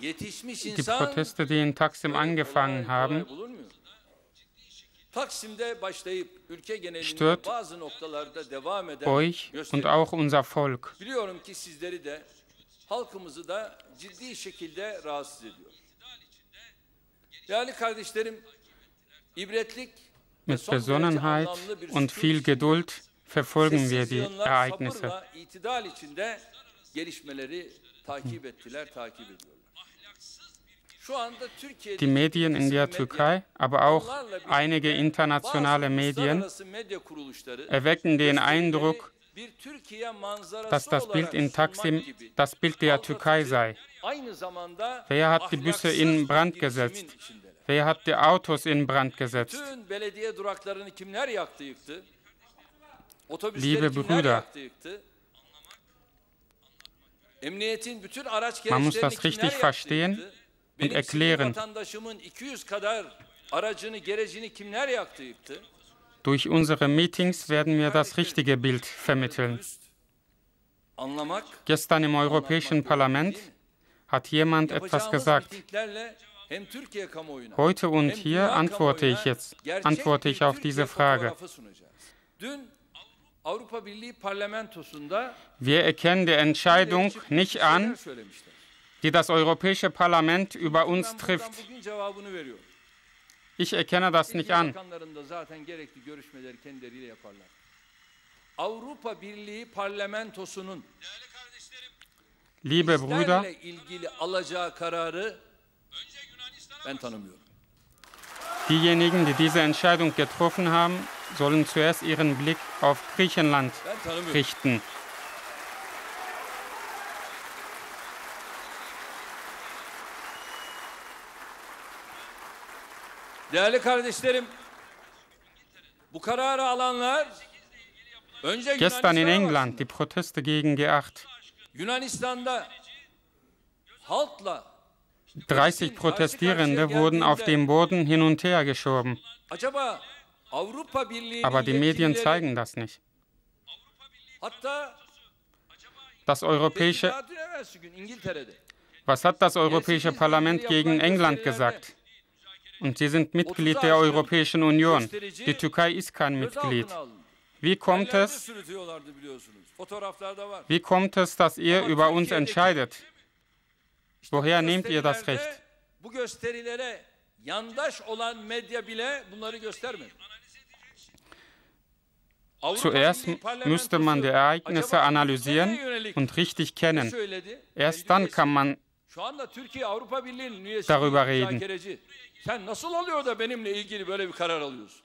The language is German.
Die Proteste, die in Taksim angefangen haben, stört euch und auch unser Volk. Mit Besonnenheit und viel Geduld verfolgen wir die Ereignisse. Die Medien in der Türkei, aber auch einige internationale Medien erwecken den Eindruck, dass das Bild in Taksim das Bild der Türkei sei. Wer hat die Busse in Brand gesetzt? Wer hat die Autos in Brand gesetzt? Liebe Brüder, man muss das richtig verstehen und erklären. Durch unsere Meetings werden wir das richtige Bild vermitteln. Gestern im Europäischen Parlament hat jemand etwas gesagt. Heute und hier antworte ich jetzt, antworte ich auf diese Frage. Wir erkennen die Entscheidung nicht an, die das Europäische Parlament über uns trifft. Ich erkenne das nicht an. Liebe Brüder, diejenigen, die diese Entscheidung getroffen haben, sollen zuerst ihren Blick auf Griechenland richten. Değerli kardeşlerim, bu kararı alanlar önce Gestern in England die Proteste gegen G8. Yunanistan'da halkla 30 Protestierende wurden auf dem Boden hin und her geschoben. Aber die Medien zeigen das nicht. Das europäische Was hat das Europäische Parlament gegen England gesagt? Und Sie sind Mitglied der Europäischen Union. Die Türkei ist kein Mitglied. Wie kommt es, wie kommt es, dass ihr über uns entscheidet? Woher nehmt ihr das Recht? Zuerst müsste man die Ereignisse analysieren und richtig kennen. Erst dann kann man Şu anda Türkiye Avrupa Birliği'nin üyesi. Sen nasıl oluyor da benimle ilgili böyle bir karar alıyorsun?